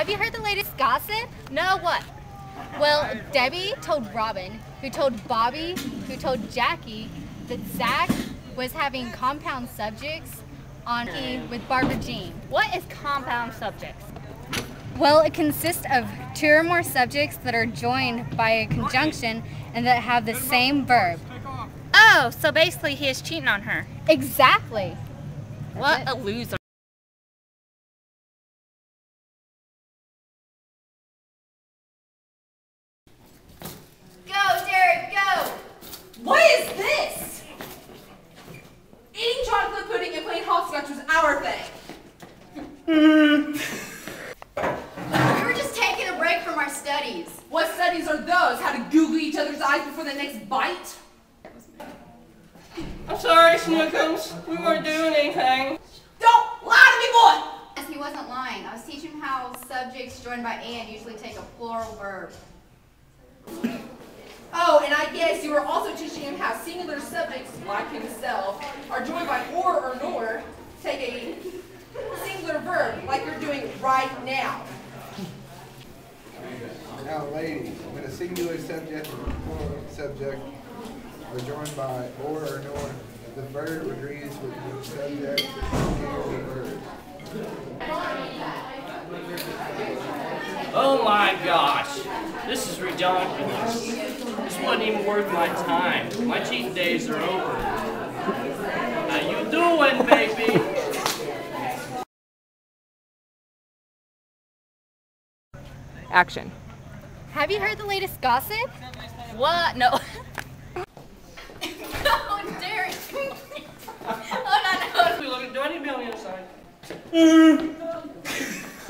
Have you heard the latest gossip? No, what? Well, Debbie told Robin, who told Bobby, who told Jackie, that Zach was having compound subjects on E with Barbara Jean. What is compound subjects? Well, it consists of two or more subjects that are joined by a conjunction and that have the same verb. Oh, so basically he is cheating on her. Exactly. What a loser. Go, Derek, go! What is this? Eating chocolate pudding and playing hopscotch was our thing. We were just taking a break from our studies. What studies are those? How to Google each other's eyes before the next bite? I'm sorry, Snookums. We weren't doing anything. Don't lie to me, boy! As he wasn't lying, I was teaching him how subjects joined by and usually take a plural verb. Oh, and I guess you were also teaching him how singular subjects, like himself, are joined by or or nor, take a singular verb, like you're doing right now. Now, ladies, when a singular subject and a plural subject are joined by or or nor, the verb agrees with the subject and the verb. Oh my gosh. This is ridiculous. This wasn't even worth my time. My cheat days are over. How you doing, baby? Action. Have you heard the latest gossip? What? No. Oh, Derek! oh, We look at- Do I need to be on the other side?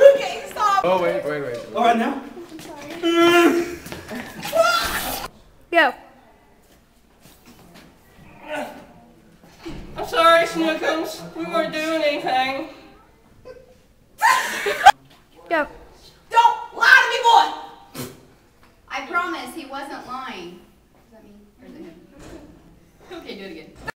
Okay, stop! Oh, wait, wait, wait. All right now. Go. I'm sorry, Snookums. We weren't doing anything. Go. Don't lie to me, boy! no! I promise he wasn't lying. Does that mean? Or is it him? Okay, do it again.